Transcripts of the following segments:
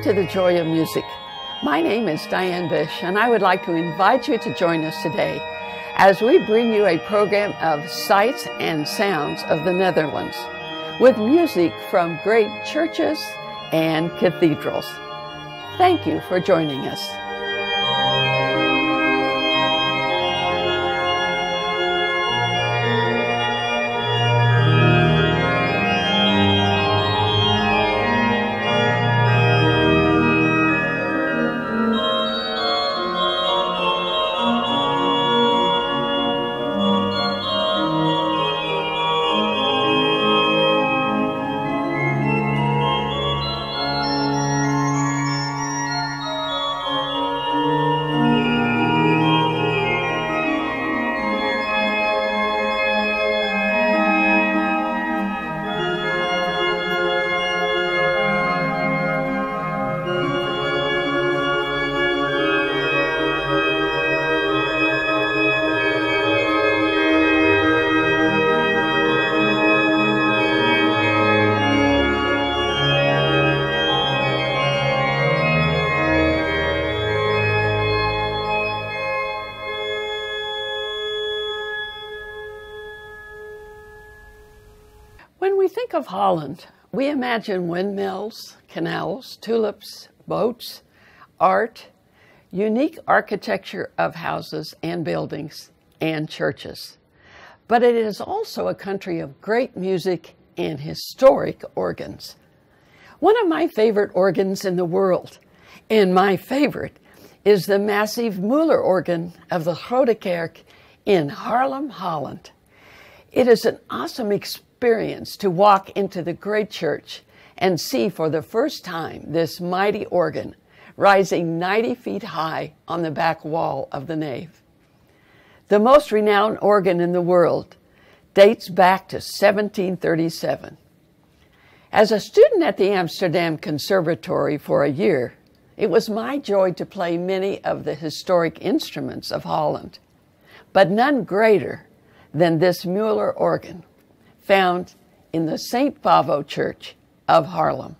Welcome to the Joy of Music. My name is Diane Bish, and I would like to invite you to join us today as we bring you a program of sights and sounds of the Netherlands with music from great churches and cathedrals. Thank you for joining us. Think of Holland, we imagine windmills, canals, tulips, boats, art, unique architecture of houses and buildings, and churches. But it is also a country of great music and historic organs. One of my favorite organs in the world, and my favorite, is the massive Müller organ of the Grote Kerk in Haarlem, Holland. It is an awesome experience to walk into the great church and see for the first time this mighty organ rising 90 feet high on the back wall of the nave. The most renowned organ in the world dates back to 1737. As a student at the Amsterdam Conservatory for a year, it was my joy to play many of the historic instruments of Holland, but none greater than this Mueller organ found in the St. Bavo Church of Haarlem.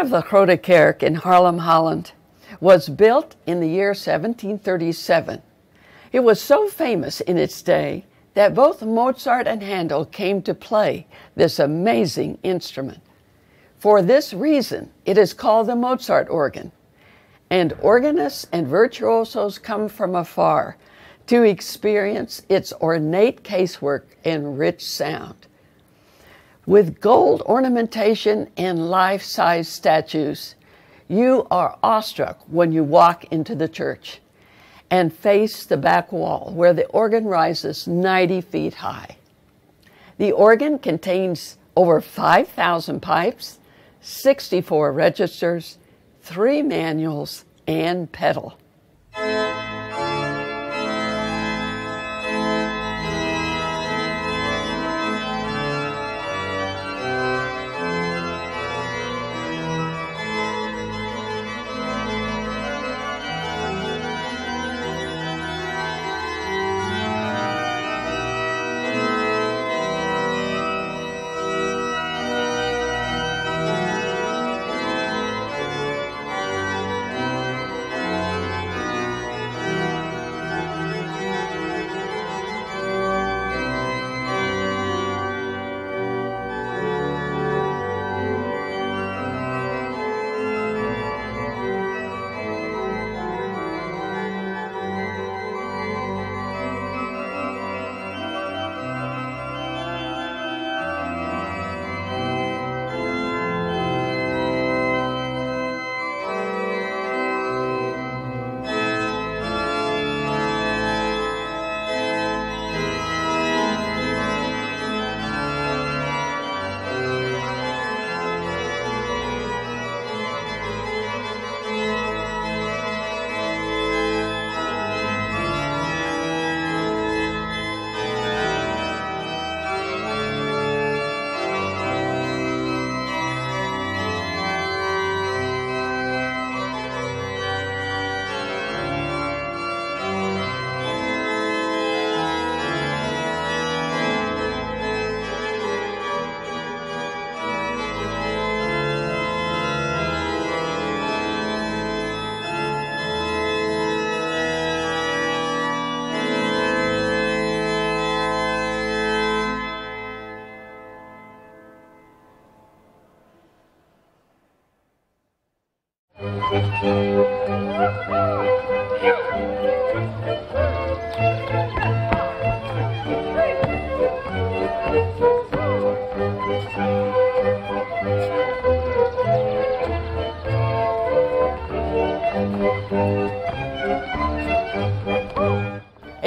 Of the Grote Kerk in Haarlem, Holland, was built in the year 1737. It was so famous in its day that both Mozart and Handel came to play this amazing instrument. For this reason, it is called the Mozart organ, and organists and virtuosos come from afar to experience its ornate casework and rich sound. With gold ornamentation and life size statues, you are awestruck when you walk into the church and face the back wall where the organ rises 90 feet high. The organ contains over 5,000 pipes, 64 registers, three manuals, and pedal.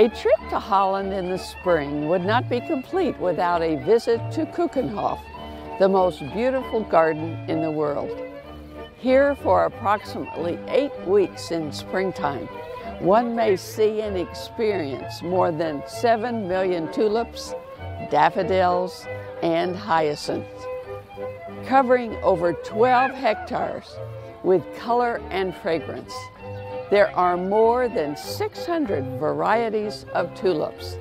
A trip to Holland in the spring would not be complete without a visit to Keukenhof, the most beautiful garden in the world. Here for approximately eight weeks in springtime, one may see and experience more than 7 million tulips, daffodils, and hyacinths, covering over 12 hectares with color and fragrance. There are more than 600 varieties of tulips.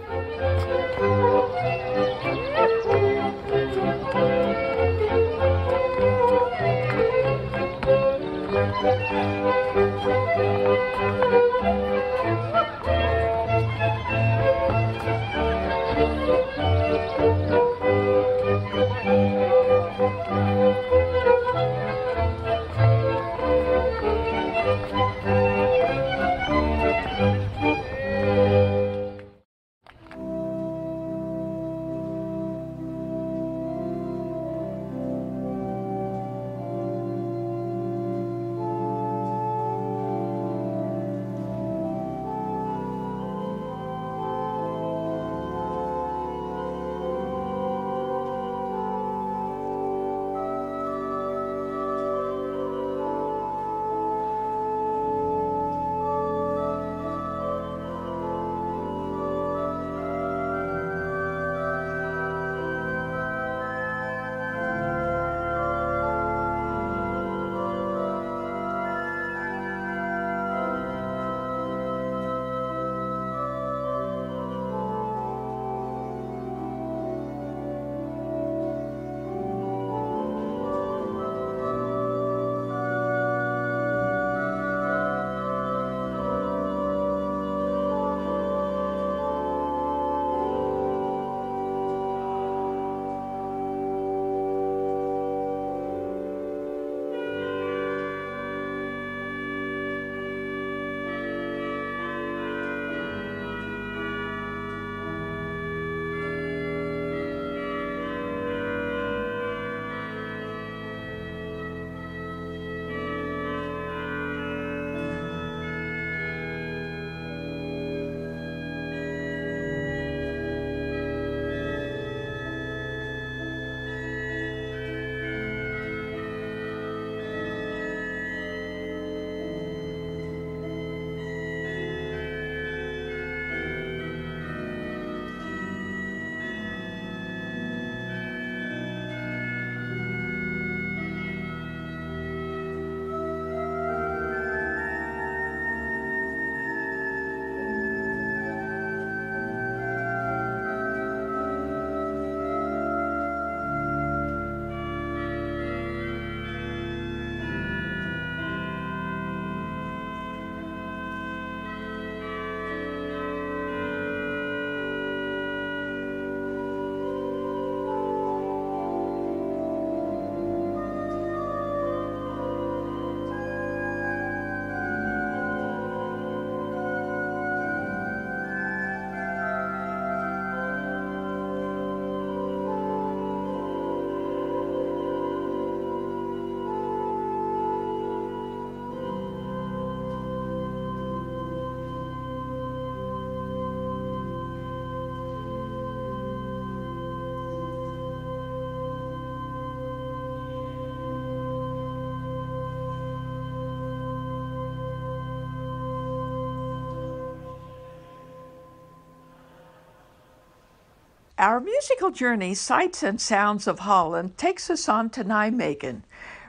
Our musical journey, Sights and Sounds of Holland, takes us on to Nijmegen,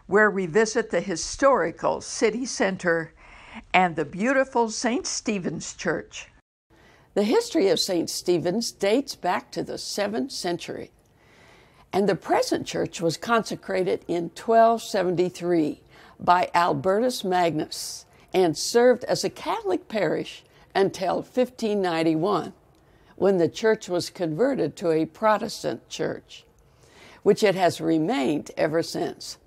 where we visit the historical city center and the beautiful St. Stephen's Church. The history of St. Stephen's dates back to the 7th century, and the present church was consecrated in 1273 by Albertus Magnus and served as a Catholic parish until 1591, when the church was converted to a Protestant church, which it has remained ever since.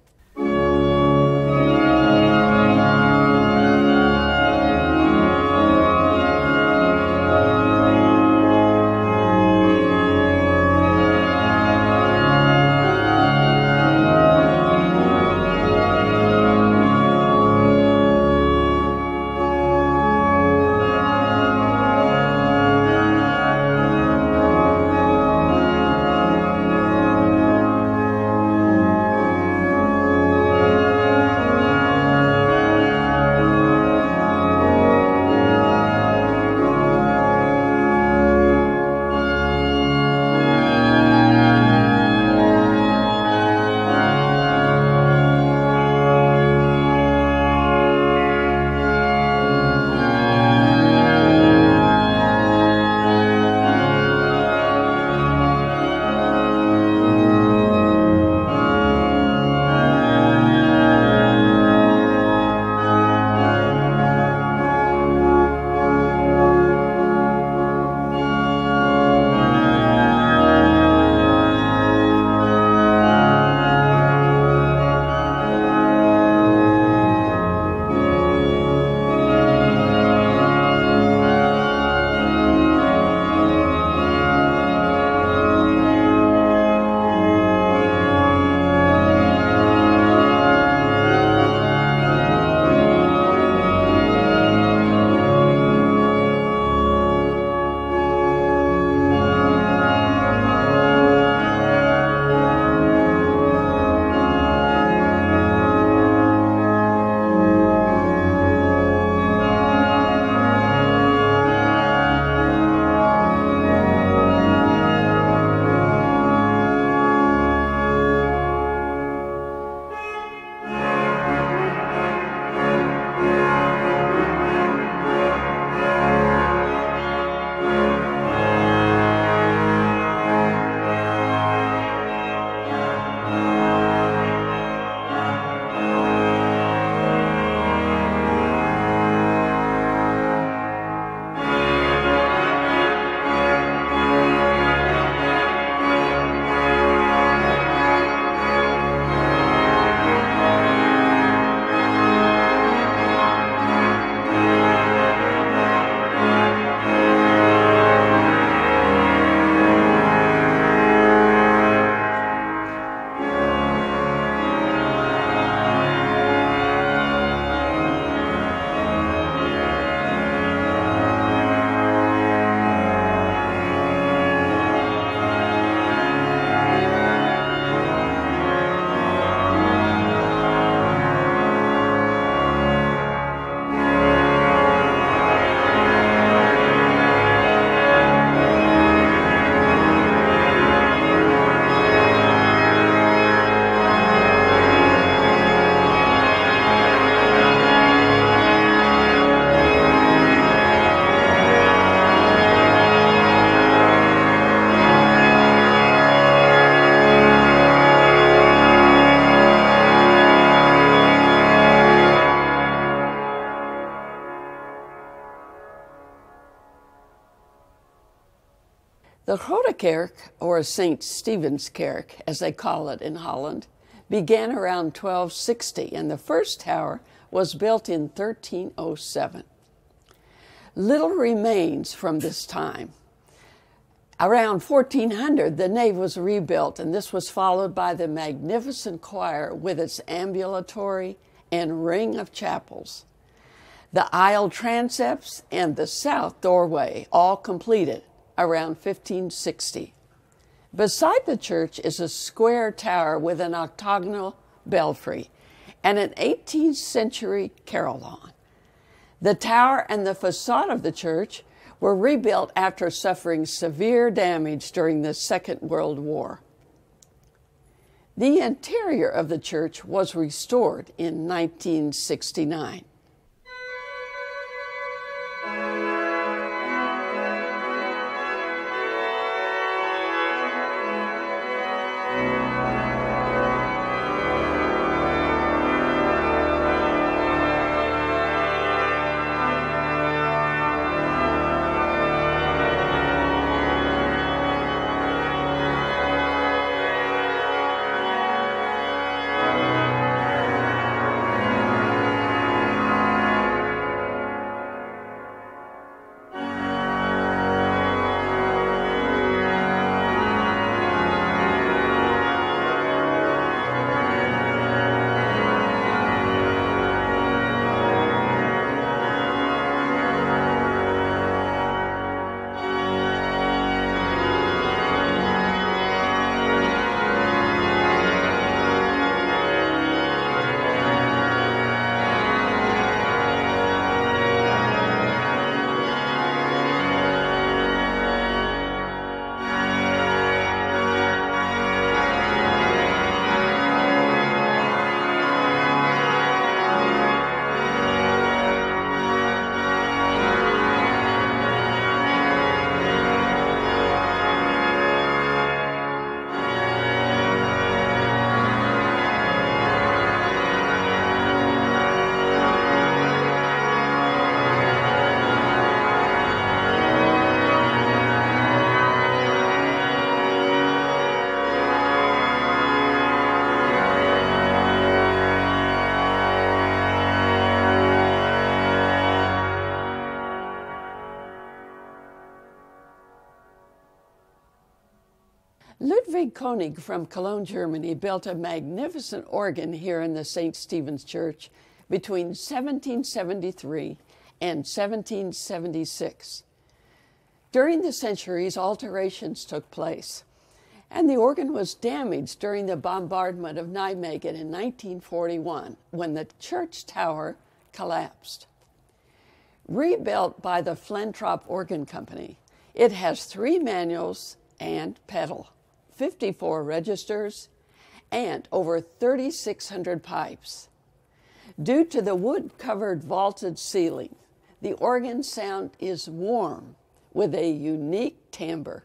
Kerk, or St. Stephen's Kerk, as they call it in Holland, began around 1260, and the first tower was built in 1307. Little remains from this time. Around 1400, the nave was rebuilt, and this was followed by the magnificent choir with its ambulatory and ring of chapels. The aisle transepts and the south doorway all completed around 1560. Beside the church is a square tower with an octagonal belfry and an 18th century carillon. The tower and the facade of the church were rebuilt after suffering severe damage during the Second World War. The interior of the church was restored in 1969. Koenig from Cologne, Germany, built a magnificent organ here in the St. Stephen's Church between 1773 and 1776. During the centuries, alterations took place, and the organ was damaged during the bombardment of Nijmegen in 1941 when the church tower collapsed. Rebuilt by the Flentrop Organ Company, it has three manuals and pedal. 54 registers, and over 3,600 pipes. Due to the wood covered vaulted ceiling, the organ sound is warm with a unique timbre.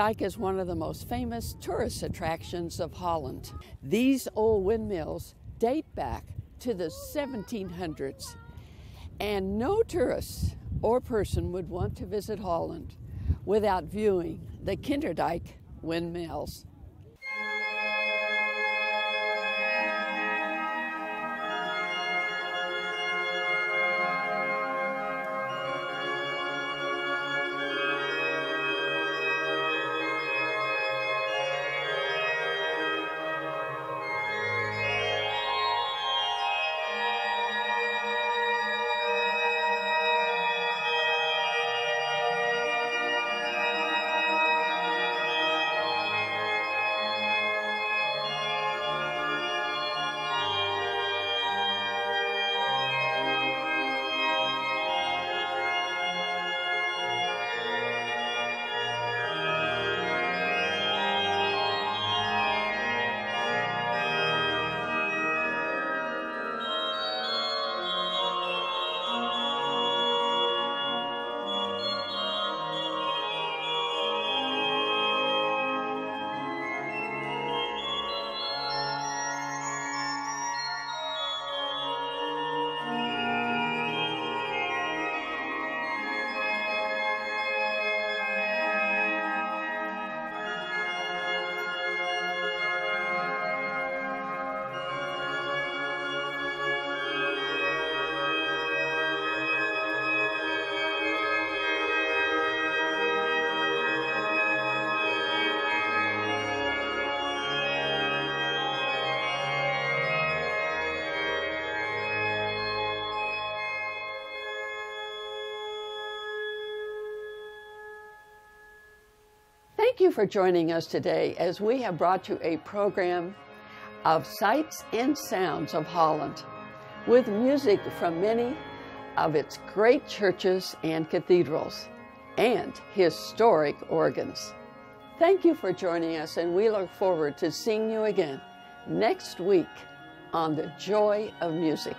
Kinderdijk is one of the most famous tourist attractions of Holland. These old windmills date back to the 1700s, and no tourist or person would want to visit Holland without viewing the Kinderdijk windmills. Thank you for joining us today as we have brought you a program of sights and sounds of Holland with music from many of its great churches and cathedrals and historic organs. Thank you for joining us, and we look forward to seeing you again next week on The Joy of Music.